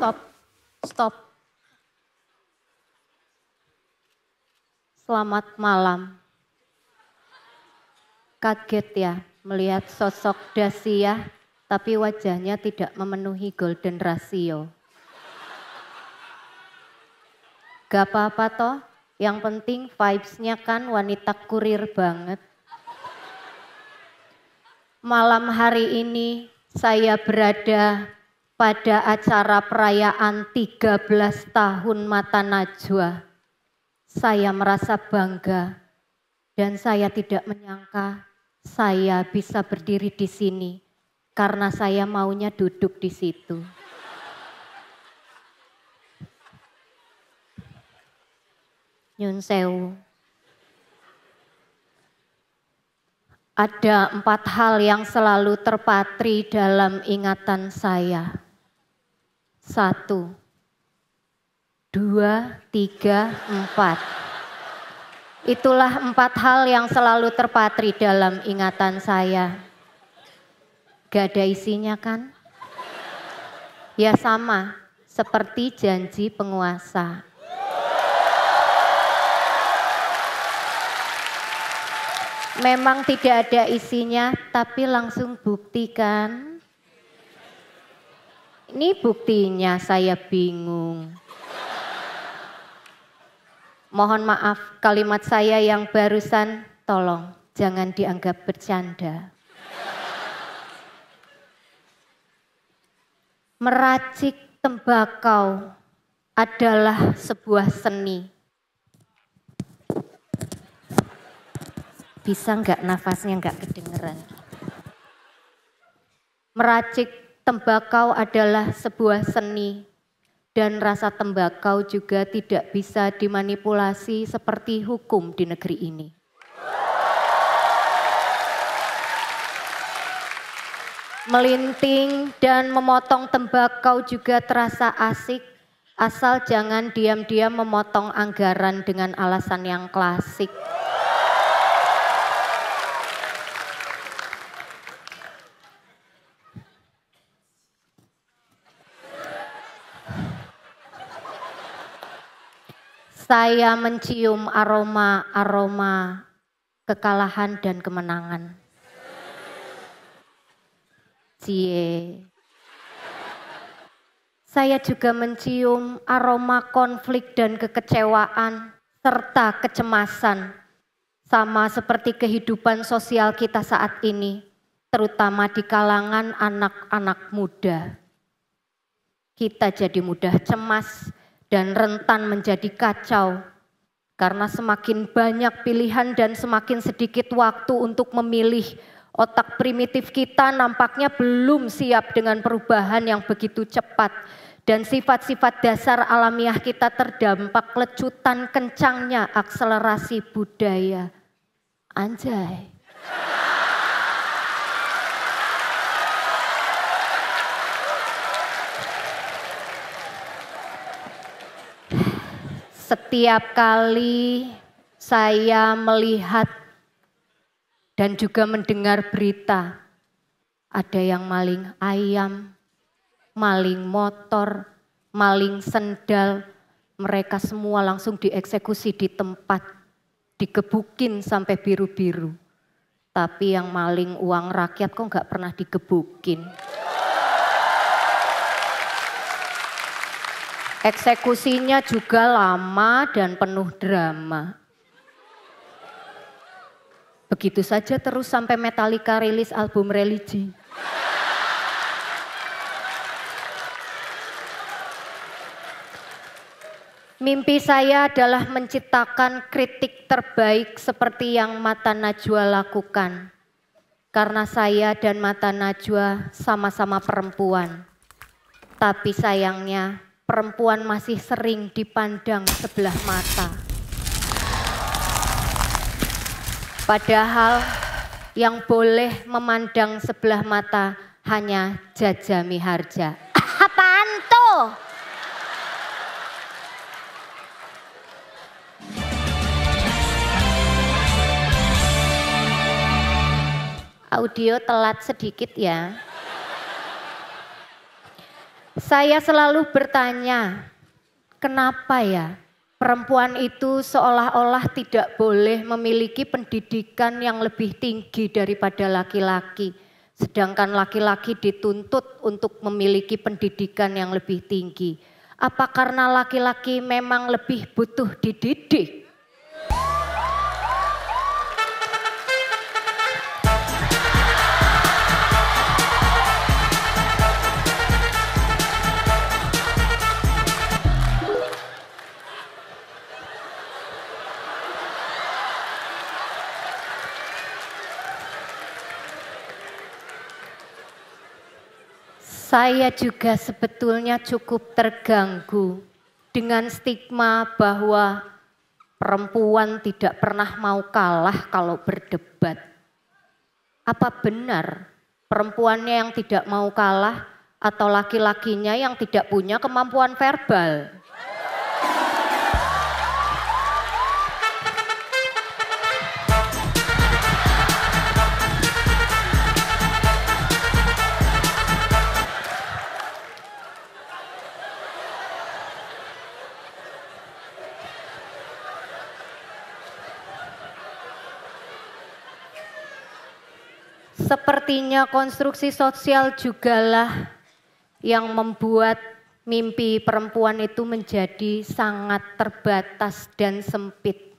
Stop. Stop. Selamat malam. Kaget ya melihat sosok Dasia, tapi wajahnya tidak memenuhi golden ratio. Gak apa-apa toh, yang penting vibes-nya kan wanita kurir banget. Malam hari ini saya berada pada acara perayaan 13 tahun Mata Najwa. Saya merasa bangga dan saya tidak menyangka saya bisa berdiri di sini karena saya maunya duduk di situ. Nyun sewu. Ada empat hal yang selalu terpatri dalam ingatan saya. Satu, dua, tiga, empat. Itulah empat hal yang selalu terpatri dalam ingatan saya. Gak ada isinya kan? Ya sama, seperti janji penguasa. Memang tidak ada isinya, tapi langsung buktikan. Ini buktinya saya bingung. Mohon maaf kalimat saya yang barusan tolong jangan dianggap bercanda. Meracik tembakau adalah sebuah seni Bisa nggak nafasnya nggak kedengeran? Meracik tembakau adalah sebuah seni dan rasa tembakau juga tidak bisa dimanipulasi seperti hukum di negeri ini. Melinting dan memotong tembakau juga terasa asik, asal jangan diam-diam memotong anggaran dengan alasan yang klasik. Saya mencium aroma-aroma kekalahan dan kemenangan. Cie. Saya juga mencium aroma konflik dan kekecewaan serta kecemasan. Sama seperti kehidupan sosial kita saat ini, terutama di kalangan anak-anak muda. Kita jadi mudah cemas, dan rentan menjadi kacau karena semakin banyak pilihan dan semakin sedikit waktu untuk memilih. Otak primitif kita nampaknya belum siap dengan perubahan yang begitu cepat dan sifat-sifat dasar alamiah kita terdampak lecutan kencangnya akselerasi budaya. Anjay. Setiap kali saya melihat dan juga mendengar berita, ada yang maling ayam, maling motor, maling sendal, mereka semua langsung dieksekusi di tempat, digebukin sampai biru-biru. Tapi yang maling uang rakyat kok nggak pernah digebukin. Eksekusinya juga lama dan penuh drama. Begitu saja terus sampai Metallica rilis album religi. Mimpi saya adalah menciptakan kritik terbaik seperti yang Mata Najwa lakukan. Karena saya dan Mata Najwa sama-sama perempuan. Tapi sayangnya perempuan masih sering dipandang sebelah mata. Padahal yang boleh memandang sebelah mata hanya Jaja Miharja. Apaan tuh? Audio telat sedikit ya. Saya selalu bertanya, kenapa ya perempuan itu seolah-olah tidak boleh memiliki pendidikan yang lebih tinggi daripada laki-laki, sedangkan laki-laki dituntut untuk memiliki pendidikan yang lebih tinggi. Apa karena laki-laki memang lebih butuh dididik? Saya juga sebetulnya cukup terganggu dengan stigma bahwa perempuan tidak pernah mau kalah kalau berdebat. Apa benar perempuannya yang tidak mau kalah atau laki-lakinya yang tidak punya kemampuan verbal? Sepertinya konstruksi sosial jugalah yang membuat mimpi perempuan itu menjadi sangat terbatas dan sempit.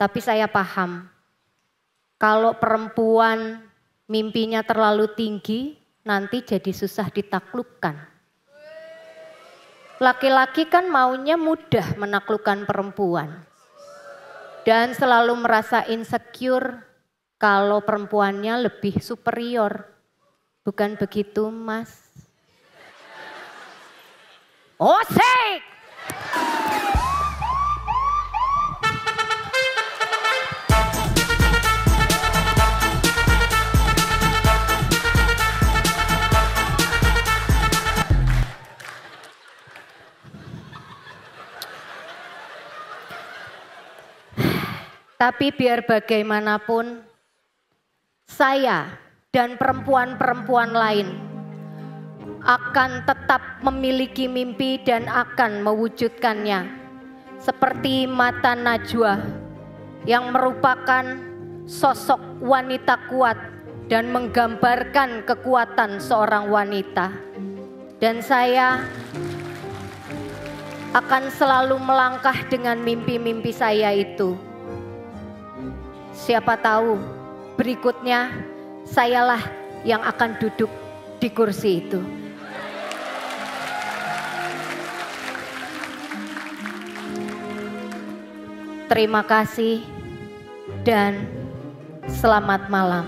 Tapi saya paham, kalau perempuan mimpinya terlalu tinggi, nanti jadi susah ditaklukkan. Laki-laki kan maunya mudah menaklukkan perempuan. Dan selalu merasa insecure kalau perempuannya lebih superior. Bukan begitu, Mas? Sek! Tapi biar bagaimanapun, saya dan perempuan-perempuan lain akan tetap memiliki mimpi dan akan mewujudkannya. Seperti mata Najwa yang merupakan sosok wanita kuat dan menggambarkan kekuatan seorang wanita. Dan saya akan selalu melangkah dengan mimpi-mimpi saya itu. Siapa tahu berikutnya sayalah yang akan duduk di kursi itu. Terima kasih dan selamat malam.